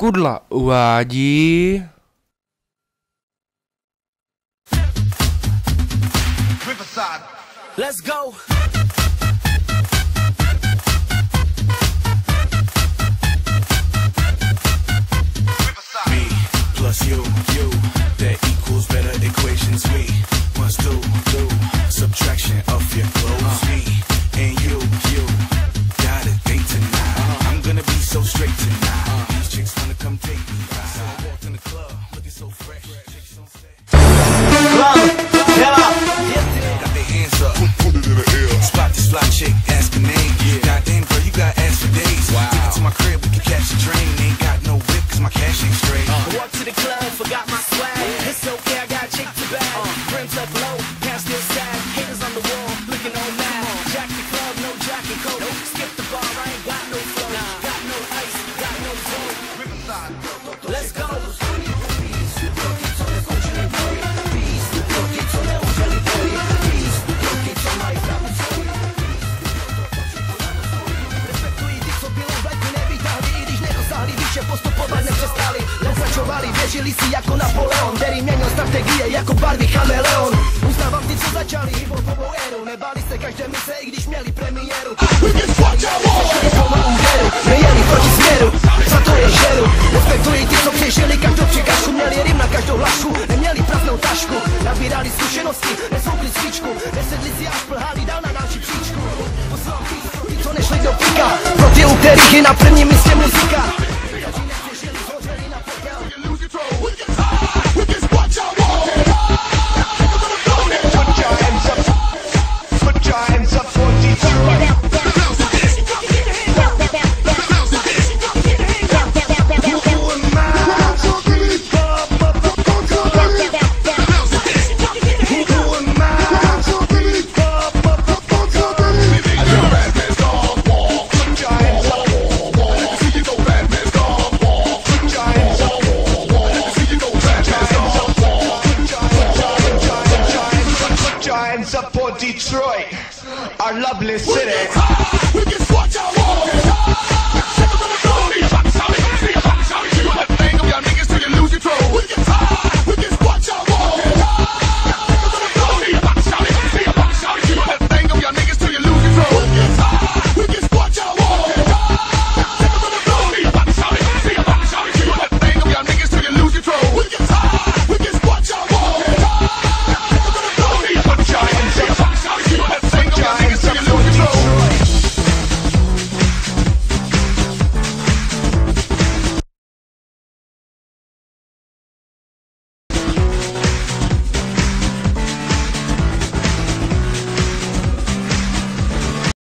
Kudla uvádí... Let's go. Plus you, you, that equals better equations. We must do, do, subtraction of your clothes. Me and you, you, got a date tonight. I'm gonna be so straight tonight. My crib, we catch a train. Ain't got no whip, cause my cash ain't straight. Walk to the club, forgot my swag. It's okay, I got chick to bag. Rims Věřili si jako Napoleon, který měnil strategie jako barvy chameleon. Uznávám ty, co začali hip-hopovou éru, nebáli se každé mise, i když měli premiéru. Nejeli proti směru, za to je žeru. Respektují ty, co přežili každou překážku, měli rým na každou hlašku, neměli prázdnou tašku, nabírali zkušenosti, nesvoukli svíčku, nesedli si a plhali dál na další příčku. Poslal ty, co nešli do pika, pro ty, u kterých je na prvním hands up for Detroit, our lovely city. We can fight, we can